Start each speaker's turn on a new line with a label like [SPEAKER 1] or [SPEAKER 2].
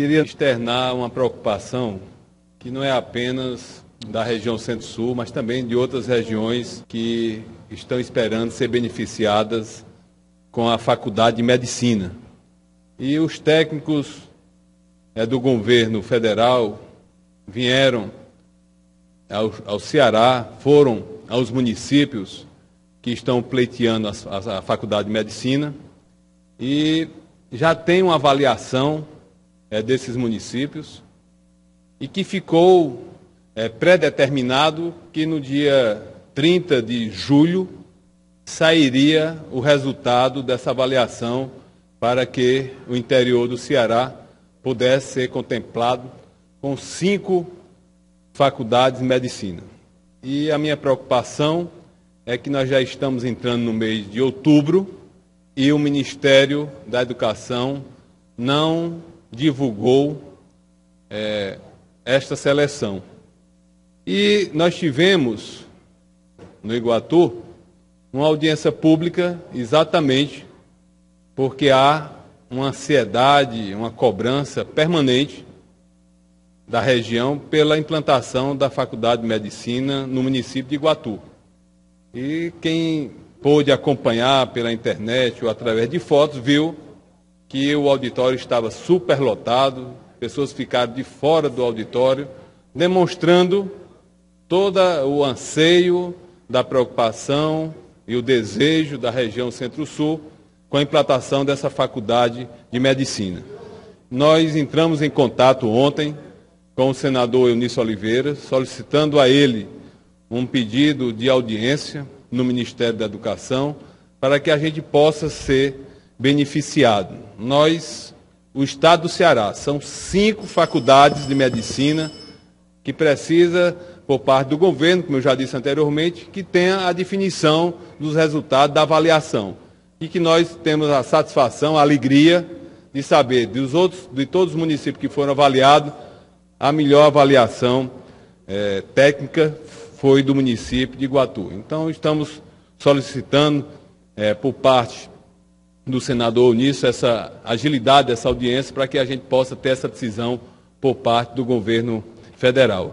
[SPEAKER 1] queria externar uma preocupação que não é apenas da região Centro-Sul, mas também de outras regiões que estão esperando ser beneficiadas com a Faculdade de Medicina. E os técnicos é, do governo federal vieram ao, ao, Ceará, foram aos municípios que estão pleiteando a, a, a Faculdade de Medicina e já tem uma avaliação é, desses municípios e que ficou é, predeterminado que no dia 30 de julho sairia o resultado dessa avaliação para que o interior do Ceará pudesse ser contemplado com cinco faculdades de medicina. E a minha preocupação é que nós já estamos entrando no mês de outubro e o Ministério da Educação não divulgou é, esta seleção. E nós tivemos no Iguatu uma audiência pública exatamente porque há uma ansiedade, uma cobrança permanente da região pela implantação da Faculdade de Medicina no município de Iguatu. E quem pôde acompanhar pela internet ou através de fotos viu que o auditório estava superlotado, pessoas ficaram de fora do auditório, demonstrando todo o anseio da preocupação e o desejo da região Centro-Sul com a implantação dessa faculdade de medicina. Nós entramos em contato ontem com o senador Eunício Oliveira, solicitando a ele um pedido de audiência no Ministério da Educação para que a gente possa ser beneficiado. Nós, o Estado do Ceará, são cinco faculdades de medicina que precisa por parte do governo, como eu já disse anteriormente, que tenha a definição dos resultados da avaliação. E que nós temos a satisfação, a alegria de saber dos outros, de todos os municípios que foram avaliados, a melhor avaliação é, técnica foi do município de Iguatu. Então, estamos solicitando é, por parte do senador nisso essa agilidade dessa audiência para que a gente possa ter essa decisão por parte do governo federal.